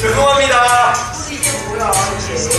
죄송합니다. 이게 뭐야 이게?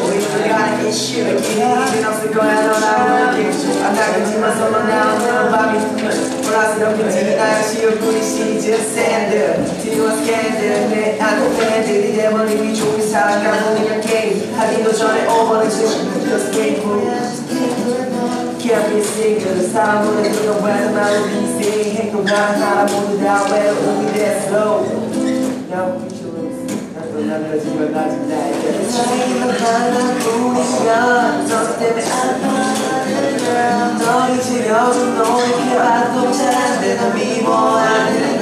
평생에 들이대버린 이 종이 살아가는 그냥 게임. 하기도 전에 오버리지 Just game Can't be single 사람은 누가 와서 나를 비세 행동하는 사람 모두 다 외로움이 됐어. Now picture this 난 그러지만 아직 나에게. 차이가 달라 보이야 너 때문에 아파 너를 지려준 너의 그 아동자인데 난 미워하는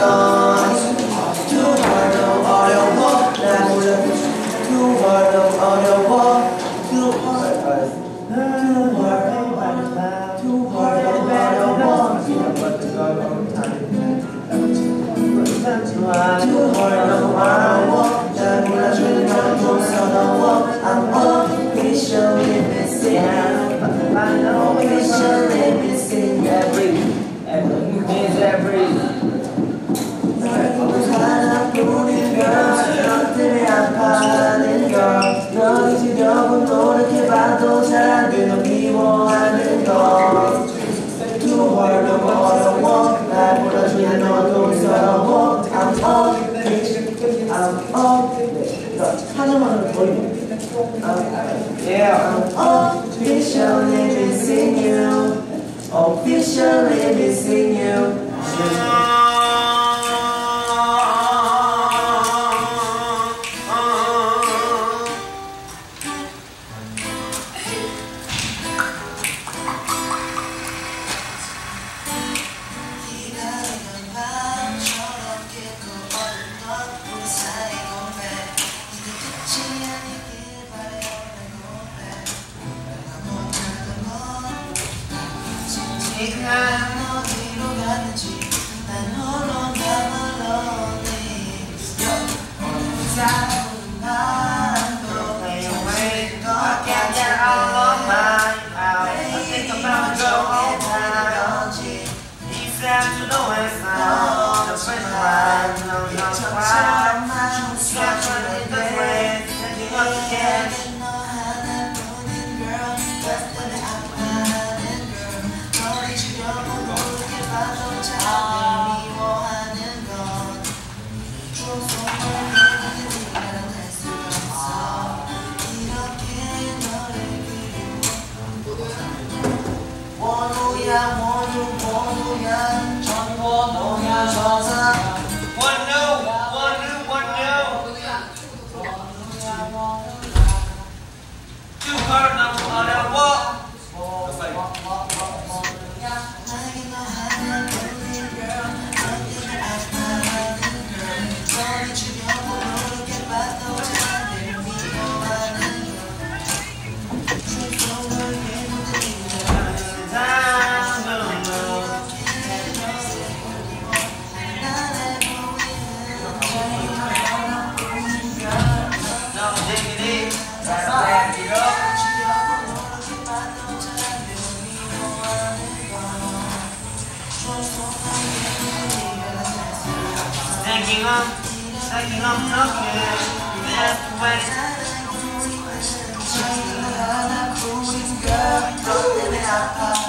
I know we should be missing every, every, every. missing you. Taking up, taking up rocket, halfway. Taking up, cooling girl, don't let me out.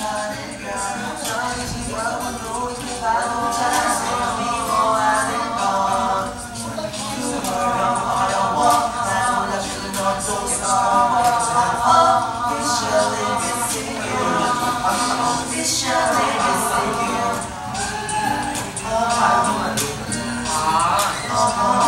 가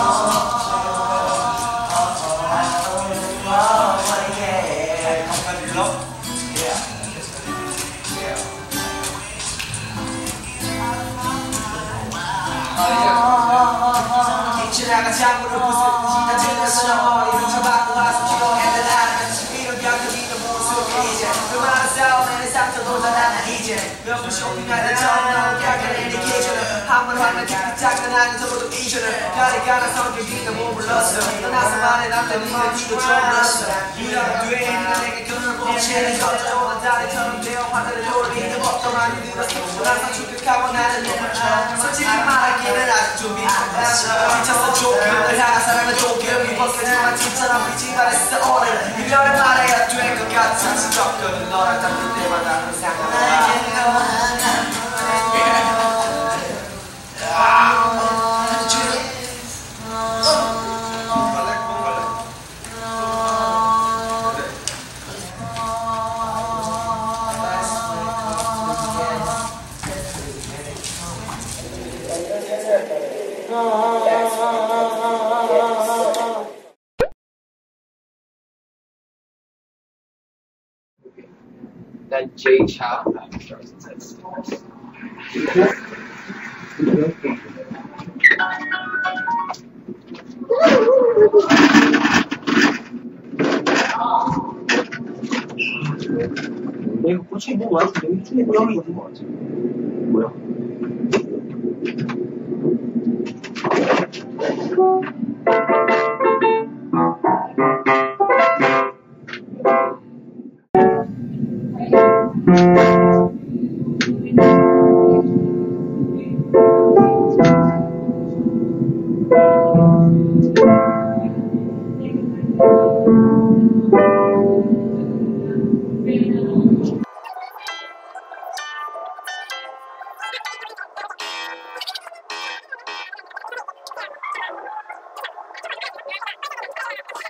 장난하는 적어도 이전을 가리가 나 성격이 너무 불렀어 떠나서 말해 남들 니가 니도 이런 뒤에 네가 내게 그늘 봄치는 것도 달에처럼 되어 하늘을 돌리는 법도 많이 늘었어 항상 축복하고 나는 눈물쳐 솔직히 말하기는 아직 좀 미쳤어. 미쳤어 조금을 하나 사랑은 조금 벗겨지만 진짜로 빛이 바랬어. 오늘 이별을 말해야 될 것 같아. 지적거든 너랑 잡힐 때마다 항상 난 J 차. 내가 고치 뭐 와서 여기 중에 모양이 있는 거 같지? 뭐야?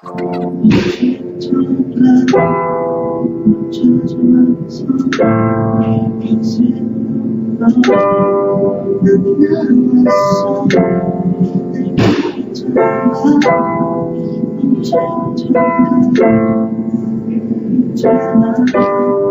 风吹草绿，我悄悄把伞。你别说走，我拿伞。你别走吧，我悄悄把伞。